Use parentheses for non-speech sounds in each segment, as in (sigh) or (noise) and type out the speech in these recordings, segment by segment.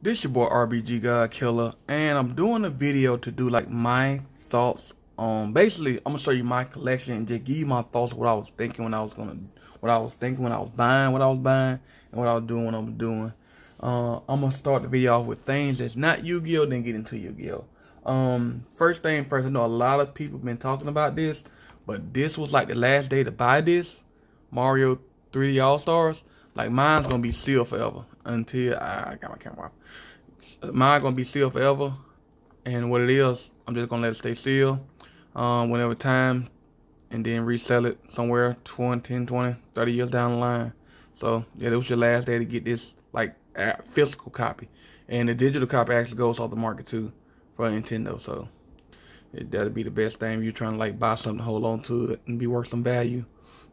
This your boy RBG Godkiller, and I'm doing a video to do like my thoughts on. Basically, I'm gonna show you my collection and just give you my thoughts what I was thinking when I was gonna, what I was thinking when I was buying, what I was buying, and what I was doing, what I was doing. Uh, I'm gonna start the video off with things that's not Yu-Gi-Oh, then get into Yu-Gi-Oh. Um, first thing first, I know a lot of people been talking about this, but this was like the last day to buy this Mario 3D All Stars. Like mine's gonna be sealed forever until I got my camera off. Mine gonna be sealed forever, and what it is, I'm just gonna let it stay sealed. Um, whenever time, and then resell it somewhere 20, 10, 20, 30 years down the line. So yeah, it was your last day to get this like physical copy, and the digital copy actually goes off the market too for Nintendo. So it, that'll be the best thing you're trying to like buy something, hold on to it, and be worth some value.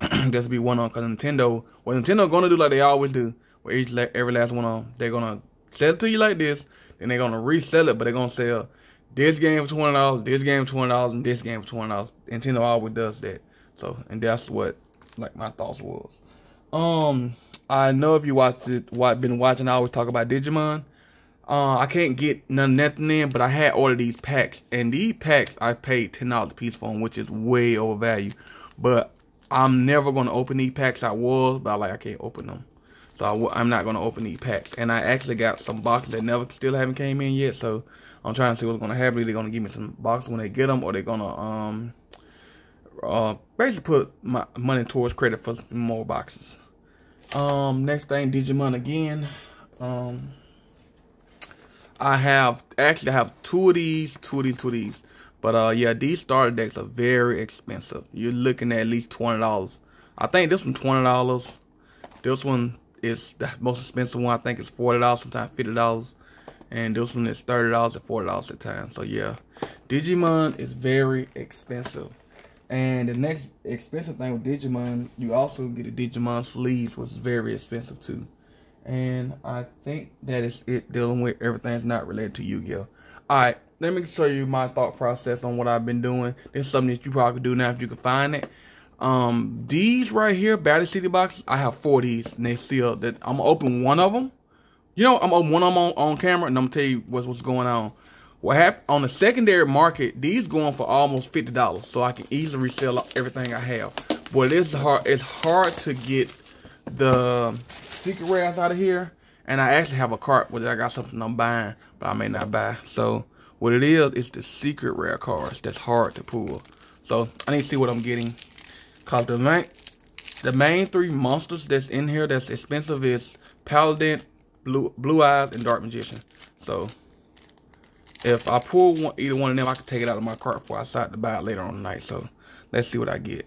(clears throat) That's be one on because Nintendo. What Nintendo gonna do like they always do, where each every last one on, they're gonna sell it to you like this, then they're gonna resell it, but they're gonna sell this game for twenty dollars, this game for twenty dollars, and this game for twenty dollars. Nintendo always does that. So, and that's what like my thoughts was. Um, I know if you watched it, what been watching, I always talk about Digimon. Uh, I can't get none nothing in, but I had ordered these packs, and these packs I paid ten dollars a piece for them, which is way overvalued. But I'm never going to open these packs. I was, but I like I can't open them. So I, am not going to open these packs. And I actually got some boxes that never still haven't came in yet. So I'm trying to see what's going to happen. They're going to give me some boxes when they get them, or they're going to um uh basically put my money towards credit for more boxes. Um, next thing, Digimon again. Um, I have actually I have two of these, two of these, two of these. But uh, yeah, these starter decks are very expensive. You're looking at at least twenty dollars. I think this one twenty dollars. This one is the most expensive one. I think it's forty dollars, sometimes fifty dollars, and this one is thirty dollars and forty dollars at time. So yeah, Digimon is very expensive. And the next expensive thing with Digimon, you also get a Digimon sleeves, which is very expensive too. And I think that is it dealing with everything that's not related to Yu-Gi-Oh. Alright, let me show you my thought process on what I've been doing. This is something that you probably could do now if you can find it. Um, these right here, Battle City boxes, I have four of these, and they still that I'm gonna open one of them. You know, I'm open one of them on, on camera, and I'm gonna tell you what's what's going on. What happened on the secondary market? These going for almost fifty dollars, so I can easily resell everything I have. But it's hard. It's hard to get the secret rares out of here, and I actually have a cart where I got something I'm buying, but I may not buy. So what it is, it's the secret rare cards that's hard to pull. So I need to see what I'm getting. Cause the main, the main three monsters that's in here that's expensive is Paladin, Blue Blue Eyes, and Dark Magician. So if I pull one, either one of them, I can take it out of my cart before I decide to buy it later on the night. So let's see what I get.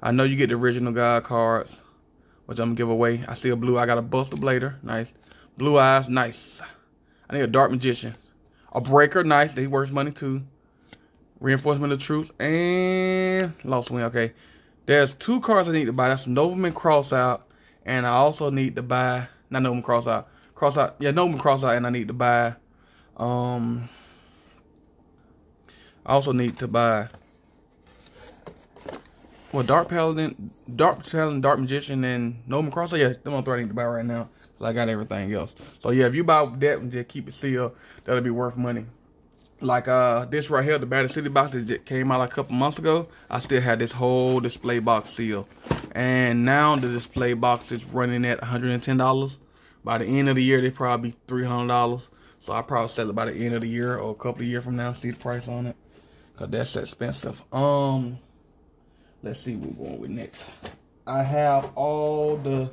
I know you get the original God cards, which I'm gonna give away. I see a blue. I got a Buster Blader, nice. Blue Eyes, nice. I need a Dark Magician. A breaker, nice. He works money too. Reinforcement of truth and lost win. Okay, there's two cards I need to buy. That's Nobleman Crossout, and I also need to buy not Nobleman Crossout. Crossout, yeah, Nobleman Crossout, and I need to buy. Um, I also need to buy. Well, Dark Paladin, Dark Paladin, Dark Magician, and Nobleman Crossout. Yeah, them are three I need to buy right now. I got everything else. So yeah, if you buy that and just keep it sealed, that'll be worth money. Like uh this right here, the Battle City box that just came out a couple months ago. I still had this whole display box sealed. And now the display box is running at $110. By the end of the year, they probably $300. So I'll probably sell it by the end of the year or a couple of years from now. See the price on it. Cause that's expensive. Um, let's see what we're going with next. I have all the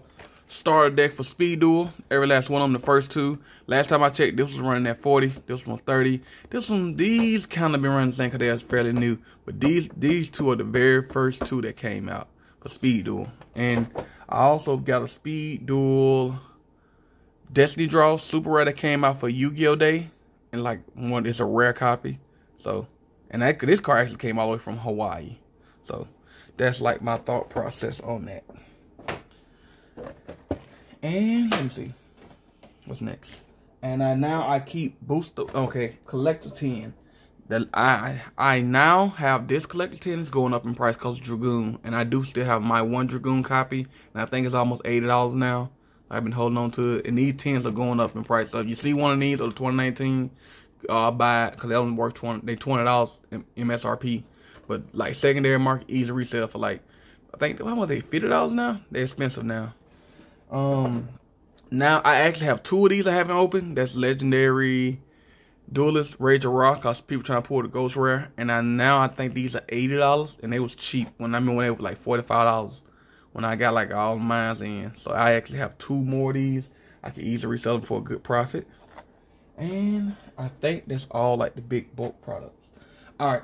starter deck for Speed Duel. Every last one of them, the first two. Last time I checked, this was running at 40. This one 30. This one, these kind of been running the same because they're fairly new. But these these two are the very first two that came out for Speed Duel. And I also got a Speed Duel Destiny Draw Super Rare that came out for Yu-Gi-Oh! Day. And like one, it's a rare copy. So, and that, this car actually came all the way from Hawaii. So, that's like my thought process on that. And let me see. What's next? And I now I keep booster okay, collector tin. That I I now have this collector tin is going up in price because Dragoon. And I do still have my one Dragoon copy. And I think it's almost $80 now. I've been holding on to it, and these tins are going up in price. So if you see one of these or the 2019, uh, buy it because they only worth 20. They twenty dollars MSRP, but like secondary market, easy resale for like I think how much they fifty dollars now? They're expensive now. Um, now I actually have two of these I haven't opened. That's legendary Duelist Rage of Ra because people trying to pull the Ghost Rare. And I now I think these are $80 and they was cheap when I mean when they were like $45 when I got like all mines in. So I actually have two more of these. I can easily resell them for a good profit. And I think that's all like the big bulk products. Alright.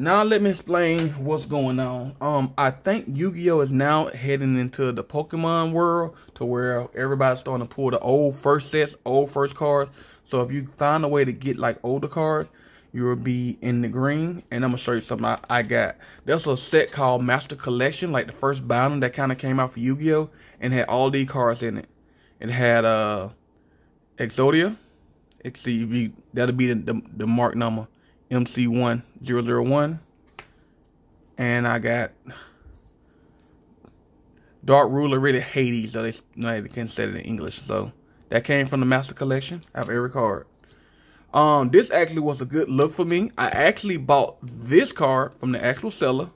Now let me explain what's going on. Um, I think Yu-Gi-Oh is now heading into the Pokemon world to where everybody's starting to pull the old first sets, old first cards. So if you find a way to get like older cards, you will be in the green. And I'm gonna show you something I, I got. There's a set called Master Collection, like the first bounding that kind of came out for Yu-Gi-Oh, and had all these cards in it. It had uh Exodia. XCV, that'll be the, the, the mark number. MC1001. And I got Dark Ruler. Really Hades, so they, no, can't say it in English. So that came from the Master Collection. I have every card. Um, this actually was a good look for me. I actually bought this card from the actual seller,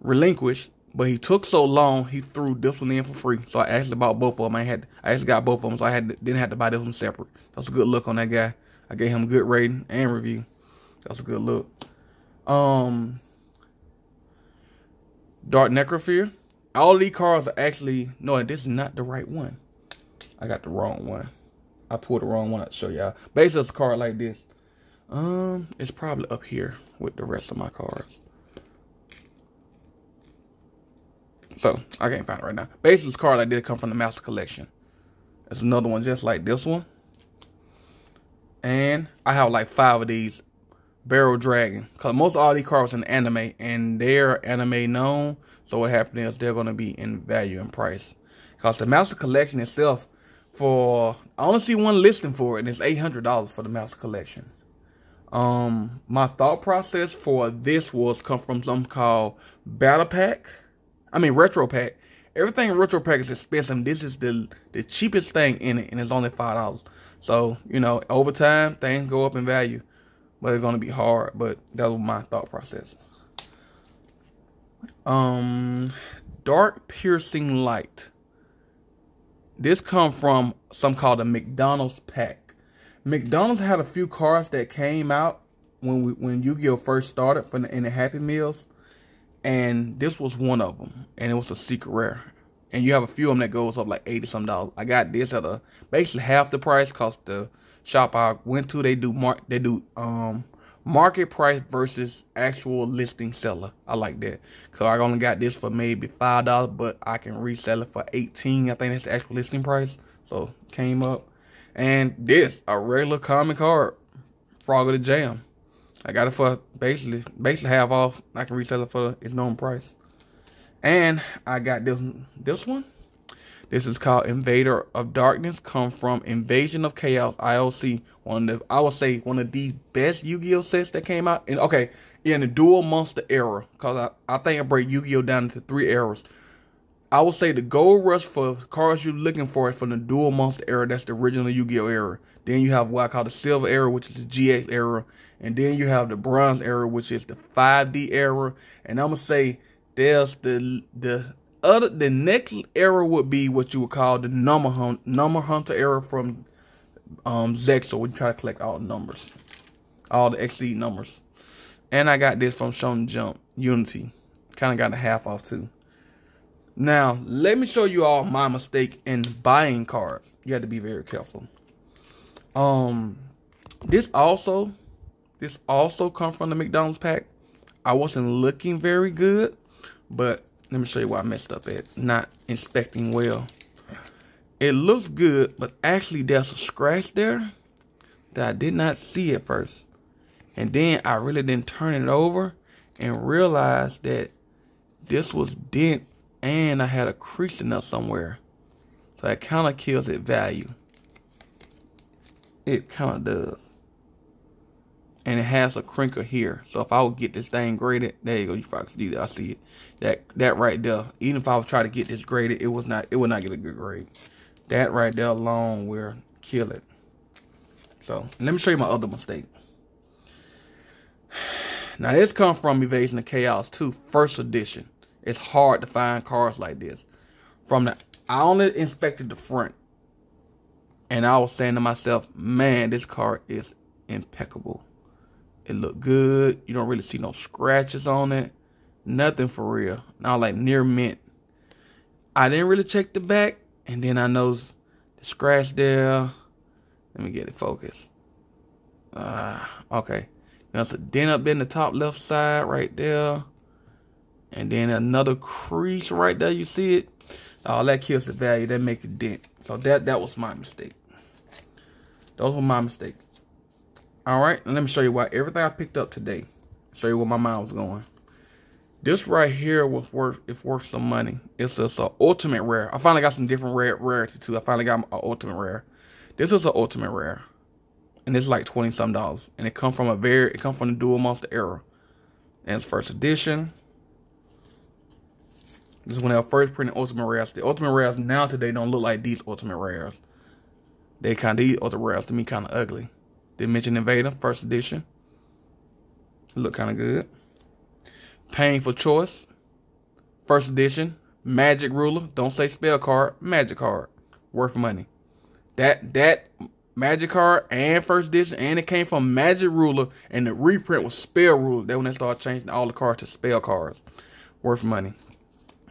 relinquished, but he took so long, he threw this one in for free. So I actually bought both of them. I had, I actually got both of them, so I had didn't have to buy this one separate. That was a good look on that guy. I gave him a good rating and review. That's a good look. Um, Dark Necrofear. All these cards are actually no. This is not the right one. I got the wrong one. I pulled the wrong one to show y'all. Basically, it's a card like this. Um, it's probably up here with the rest of my cards. So, I can't find it right now. Basically, this card I did come from the Master Collection. There's another one just like this one. And I have like five of these Barrel Dragon. Because most all these cards in anime, and they're anime known. So what happened is they're going to be in value and price. Because the Master Collection itself, for I only see one listing for it, and it's eight hundred dollars for the Master Collection. Um, my thought process for this was come from something called Battle Pack. I mean Retro Pack. Everything in Retro Pack is expensive. This is the the cheapest thing in it, and it's only five dollars. So you know, over time things go up in value but it's gonna be hard. But that was my thought process. Um, dark piercing light. This come from some called a McDonald's pack. McDonald's had a few cards that came out when we when Yu-Gi-Oh first started from the, in the Happy Meals, and this was one of them, and it was a secret rare. And you have a few of them that goes up like eighty some dollars. I got this at a basically half the price, cost the shop I went to, they do mark they do um market price versus actual listing seller. I like that. Cause I only got this for maybe five dollars, but I can resell it for eighteen. I think that's the actual listing price. So came up. And this, a regular common card, Frog of the Jam. I got it for basically basically half off. I can resell it for its known price. And I got this this one. This is called Invader of Darkness. Come from Invasion of Chaos IOC. One of the, I would say one of the best Yu-Gi-Oh sets that came out. And okay, in the Duel Monster era, because I, I think I break Yu-Gi-Oh down into three eras. I would say the gold rush for cards you're looking for is from the Duel Monster era. That's the original Yu-Gi-Oh era. Then you have what I call the Silver era, which is the GX era. And then you have the Bronze era, which is the 5D era. And I'm gonna say there's the the other the next era would be what you would call the number hunt number hunter era from um Zexal. We try to collect all the numbers. All the XD numbers. And I got this from Shonen Jump Unity. Kind of got a half off too. Now, let me show you all my mistake in buying cards. You have to be very careful. Um, this also, this also come from the McDonald's pack. I wasn't looking very good, but let me show you where I messed up at. Not inspecting well. It looks good, but actually there's a scratch there that I did not see at first. And then I really didn't turn it over and realized that this was dent and I had a crease in there somewhere. So it kind of kills its value. It kind of does and it has a crinkle here. So if I would get this thing graded, there you go. You probably see that. I see it. That that right there. Even if I was trying to get this graded, it was not. It would not get a good grade. That right there alone will kill it. So let me show you my other mistake. (sighs) Now this comes from Invasion of Chaos 2, first edition. It's hard to find cars like this. From the I only inspected the front. And I was saying to myself, man, this car is impeccable. It looked good. You don't really see no scratches on it. Nothing for real. Not like near mint. I didn't really check the back. And then I noticed the scratch there. Let me get it focused. Uh, okay. There's a dent up in the top left side right there. And then another crease right there. You see it? All that kills the value. That make a dent. So that, that was my mistake. Those were my mistakes. All right, let me show you why everything I picked up today. Show you where my mind was going. This right here was worth it's worth some money. It's just an ultimate rare. I finally got some different rare rarity too. I finally got an ultimate rare. This is an ultimate rare, and it's like twenty some dollars. And it come from a very it come from the Duel Monster era, and it's first edition. This is when they were first printing ultimate rares. The ultimate rares now today don't look like these ultimate rares. They kind of these ultimate rares to me kind of ugly. Dimension Invader, first edition. Look kind of good. Painful Choice, first edition. Magic Ruler, don't say spell card, magic card. Worth money. That that magic card and first edition, and it came from Magic Ruler, and the reprint was Spell Ruler. That when they started changing all the cards to spell cards. Worth money.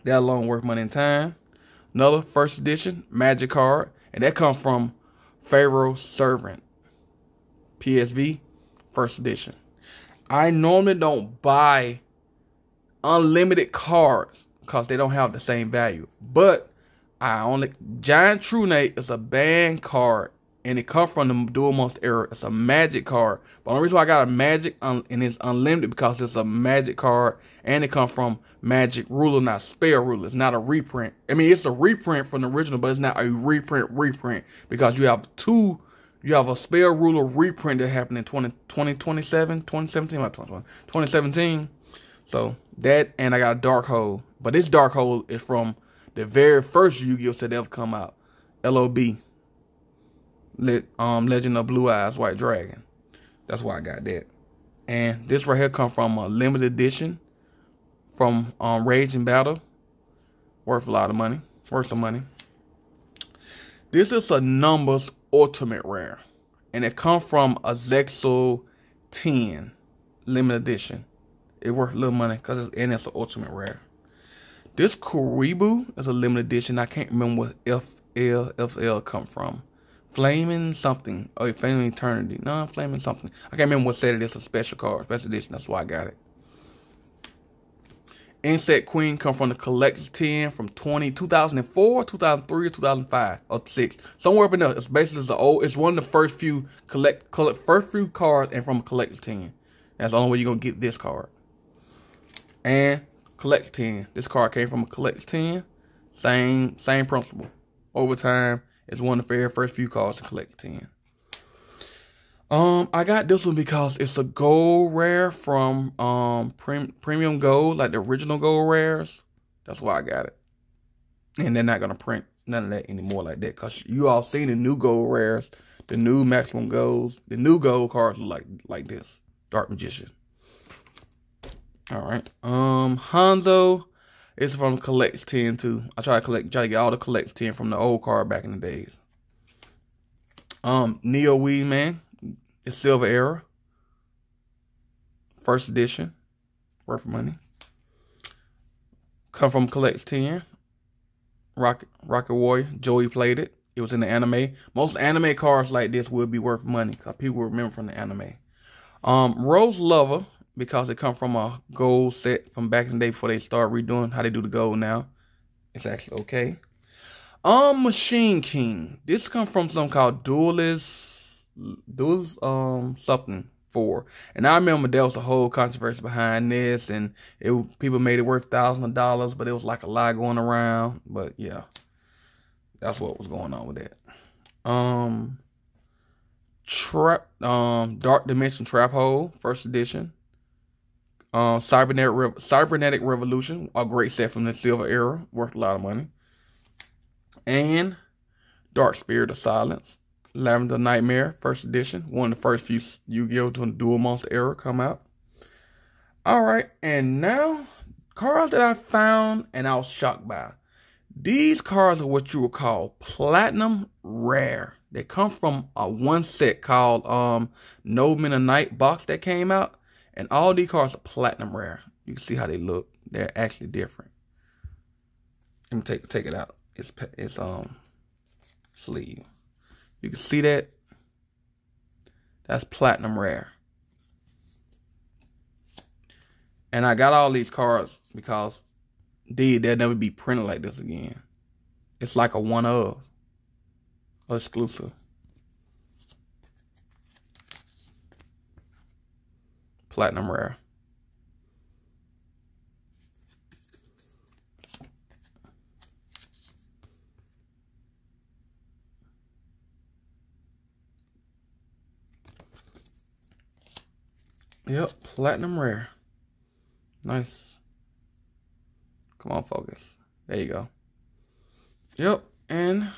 That alone worth money in time. Another first edition magic card, and that comes from Pharaoh's Servant. PSV, first edition. I normally don't buy unlimited cards because they don't have the same value. But I only Giant Trunade is a banned card and it comes from the Duel Monster era. It's a magic card. But the reason why I got a magic un- and it's unlimited because it's a magic card and it comes from Magic Ruler, not Spell Ruler. It's not a reprint. I mean, it's a reprint from the original, but it's not a reprint reprint because you have two you have a spell ruler reprint that happened in 20, 2027, 2017, 2017. So that, and I got a Dark Hole. But this Dark Hole is from the very first Yu-Gi-Oh! set ever come out. LOB. Lit, um, Legend of Blue Eyes White Dragon. That's why I got that. And this right here come from a limited edition from um, Rage and Battle. Worth a lot of money. Worth some money. This is a numbers ultimate rare. And it come from a Zexal 10 limited edition. It worth a little money because it's and it's an ultimate rare. This Kuriboh is a limited edition. I can't remember what FL FL come from. Flaming something. Oh, Flaming Eternity. No, Flaming something. I can't remember what set it is. A special card, special edition. That's why I got it. Insect Queen come from the Collector's Tin from 20, 2004, 2003, or 2005, or 6. Somewhere up in there. It's basically the old, it's one of the first few collect, collect first few cards and from a Collector's Tin. That's the only way you're going to get this card. And Collector's Tin. This card came from a Collector's Tin. Same, same principle. Over time, it's one of the very first few cards to collect 10. Um, I got this one because it's a gold rare from um Prem Premium Gold, like the original gold rares. That's why I got it. And they're not gonna print none of that anymore like that. Cause you all seen the new gold rares, the new maximum golds, the new gold cards look like like this. Dark Magician. Alright. Um Hanzo is from Collects 10 too. I try to collect try to get all the Collects 10 from the old card back in the days. Um Neo Weed Man it's Silver Era. First edition. Worth money. Come from Collect 10. Rocket Rocket Warrior. Joey played it. It was in the anime. Most anime cards like this would be worth money because people remember from the anime. Um, Rose Lover, because it come from a gold set from back in the day before they start redoing how they do the gold now. It's actually okay. Um, Machine King. This come from something called Duelist those um something for. And I remember there was a whole controversy behind this, and it people made it worth thousands of dollars, but it was like a lie going around. But yeah, that's what was going on with that. Um, trap um Dark Dimension Trap Hole first edition. Um, Cybernetic Re Cybernetic Revolution, a great set from the Silver Era, worth a lot of money. And Dark Spirit of Silence, Lavender Nightmare, first edition, one of the first few Yu-Gi-Oh! to Duel Monster era come out. All right, and now cards that I found and I was shocked by. These cards are what you would call platinum rare. They come from a one set called um Noblemen of Night box that came out, and all these cards are platinum rare. You can see how they look. They're actually different. Let me take take it out. It's it's um sleeve. You can see that. That's platinum rare. And I got all these cards because Dude, they'll never be printed like this again. It's like a one of exclusive. Platinum rare. Yep, platinum rare. Nice. Come on, focus. There you go. Yep, and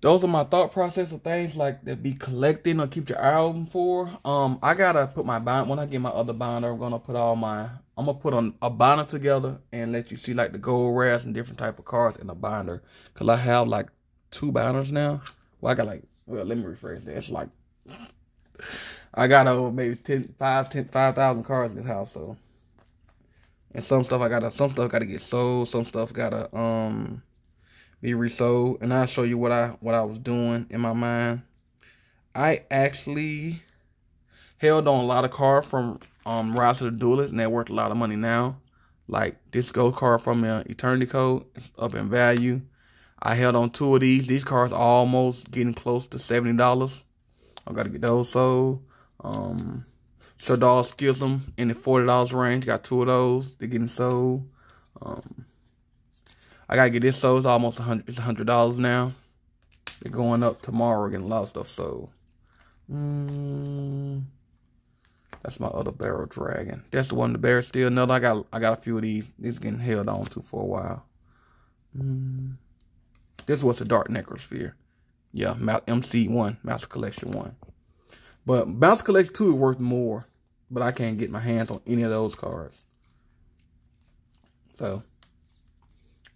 those are my thought process of things like that be collecting or keep your eye album for. Um, I gotta put my bind when I get my other binder. I'm gonna put all my. I'm gonna put on a binder together and let you see like the gold rares and different type of cards in a binder. Cause I have like two binders now. Well, I got like. Well, let me rephrase that. It's like I got over maybe 10, 5, 10, 5,000 cards in this house. So and some stuff I gotta some stuff gotta get sold, some stuff gotta um be resold. And I'll show you what I what I was doing in my mind. I actually held on a lot of cards from um Rise of the Duelist and they're worth a lot of money now. Like this gold card from uh, Eternity Code is up in value. I held on two of these. These cars are almost getting close to seventy dollars. I gotta get those sold. Um Shaddoll Schism in the $40 range. Got two of those. They're getting sold. Um, I gotta get this sold. It's almost 100 It's $100 now. They're going up tomorrow. Getting a lot of stuff sold. Mm, that's my other Barrel Dragon. That's the one the bear still another. I got I got a few of these. These getting held on to for a while. Mm. This was the Dark Necrofear. Yeah, MC1, Master Collection 1. But Bounce Collection 2 is worth more. But I can't get my hands on any of those cards. So,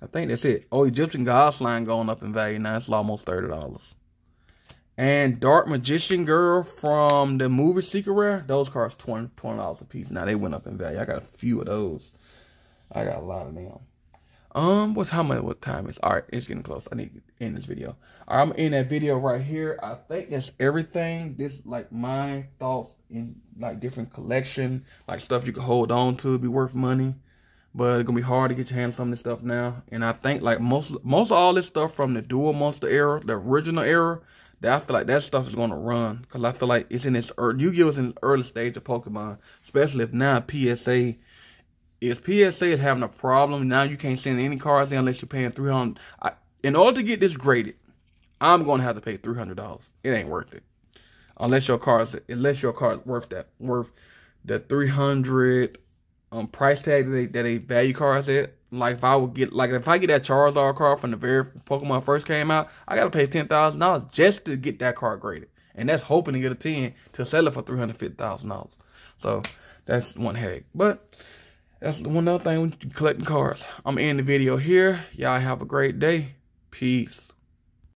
I think that's it. Oh, Egyptian Slime going up in value now. It's almost $30. And Dark Magician Girl from the movie Secret Rare. Those cards $20, $20 a piece. Now, they went up in value. I got a few of those. I got a lot of them. Um, what's how much? What time is? All right, it's getting close. I need to end this video. All right, I'm in that video right here. I think that's everything. This like my thoughts in like different collection, like stuff you can hold on to, be worth money. But it's gonna be hard to get your hands on some of this stuff now. And I think like most most of all this stuff from the Duel Monster era, the original era, that I feel like that stuff is gonna run because I feel like it's in its Yu-Gi-Oh is in early stage of Pokemon, especially if now PSA is PSA is having a problem. Now you can't send any cards in unless you're paying 300 I, In order to get this graded, I'm going to have to pay $300. It ain't worth it. Unless your cards, unless your card's worth that, worth the 300 um price tag that they, that they value cards at. Like if I would get, like if I get that Charizard card from the very Pokemon first came out, I got to pay $10,000 just to get that card graded. And that's hoping to get a 10 to sell it for $350,000. So that's one headache. But that's one other thing when collecting cards. I'm ending the video here. Y'all have a great day. Peace.